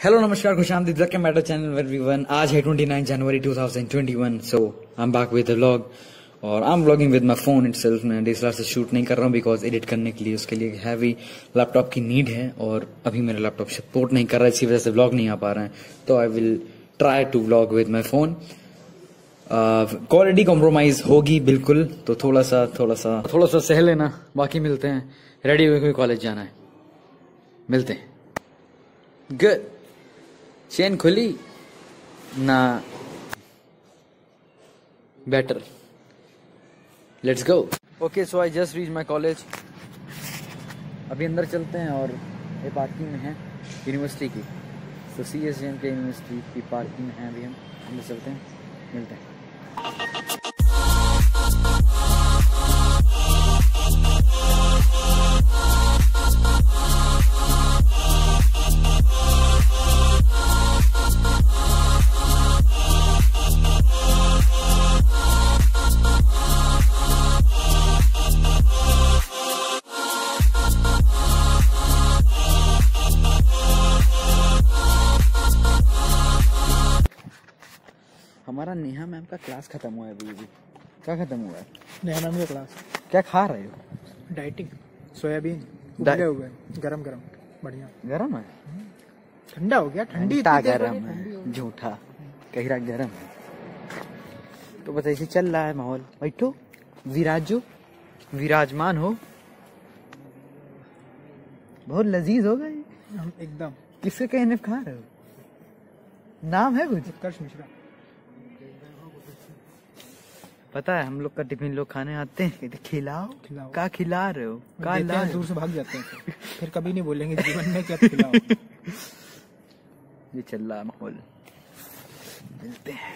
Hello नमस्कार खुश आमदीद वेलकम बैक चैनल एवरीवन आज है 29 जनवरी 2021 so I am back with vlog और I am vlogging with my phone itself मैं डीएसएलआर से शूट नहीं कर रहा हूँ बिकॉज़ एडिट करने के लिए उसके लिए हैवी लैपटॉप की नीड है, और अभी मेरा लैपटॉप सपोर्ट नहीं कर रहा इसी वजह से व्लॉग नहीं आ पा रहा है। तो I will try to vlog with my phone quality compromise होगी बिल्कुल तो थोड़ा सा थोड़ा सा थोड़ा सा सह लेना, बाकी मिलते हैं। रेडी हुए कॉलेज जाना है? मिलते हैं। गुड चेन खुली? ना। Better let's go okay so I just reach my college अभी अंदर चलते हैं और ये पार्किंग में है यूनिवर्सिटी की। तो C S M K university की पार्किंग में है अभी हम। अंदर चलते हैं, मिलते हैं। हमारा नेहा मैम का क्लास खत्म हुआ है अभी अभी क्या खत्म हुआ है? नया मैम का क्लास। क्या खा रहे हो? डाइटिंग सोयाबीन उबले हुए गरम गरम बढ़िया। गरम है? ठंडा हो गया ठंडी गरम हो है झूठा। कह रहा गरम है। तो बस ऐसे चल रहा है माहौल। बैठो। विराजो। विराजमान हो। बहुत लजीज हो गए। एकदम। किसके कहने खा रहे हो? नाम है कुछ? उत्कर्ष मिश्रा। पता है हम लोग का टिफ़िन लोग खाने आते हैं कहते खिलाओ। खिलाओ। का खिला रहे हो? का ला दूर से भाग जाते हैं फिर। कभी नहीं बोलेंगे जीवन में क्या खिलाओ। ये चल रहा माहौल। मिलते हैं।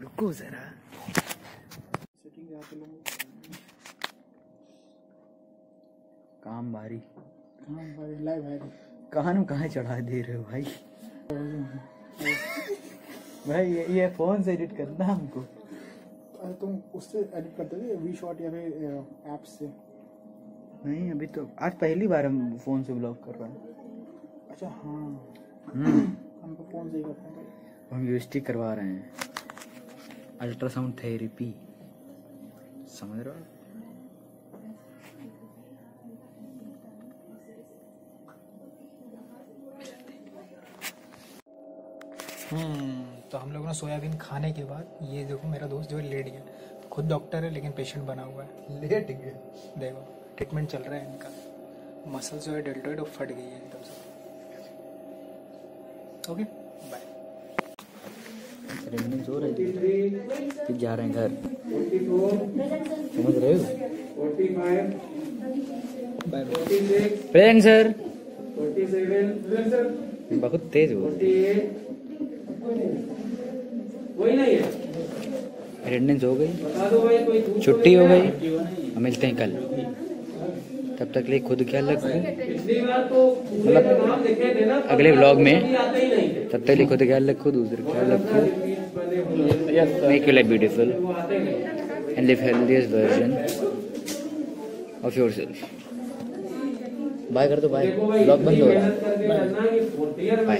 रुको जरा। काम बारी लाइव है कहाँ न कहाँ चढ़ा दे रहे हो भाई? भाई ये, ये फ़ोन से एडिट करना हमको। तुम उससे एडिट करते थे वी शॉट या फिर ऐप से? नहीं अभी तो आज पहली बार हम फ़ोन से ब्लॉग कर रहे हैं। अच्छा हाँ। हम्म, हम तो फ़ोन से ही करते हैं। हम यूएसटी करवा रहे हैं। अल्ट्रासाउंड थेरेपी समझ रहे हो? हम्म। तो हम लोगों ने सोयाबीन खाने के बाद ये देखो मेरा दोस्त जो है लेट गया। खुद डॉक्टर है लेकिन पेशेंट बना हुआ है। लेट गया? देखो ट्रीटमेंट चल रहा है इनका। मसल जो है डेल्टोइड वो फट गई है एकदम से। ओके बाय रेमिनेंस हो रही है फिर जा रहे हैं घर। समझ रहे हो? बाय बाय प्रेजेंट सर बहुत तेज हो। अटेंडेंस हो। गई। छुट्टी हो गई। अब मिलते हैं कल। तब तक लिए खुद ख्याल रखो मतलब अगले व्लॉग में तब तक लिए खुद ख्याल रखो दूसरे ख्याल रखो make you life beautiful and live healthiest version of your self bye कर दो बाय व्लॉग बंद हो रहा है बाय